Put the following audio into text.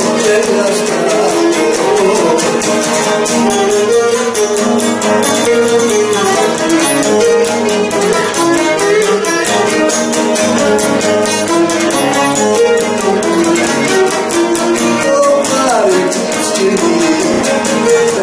Nobody you. to.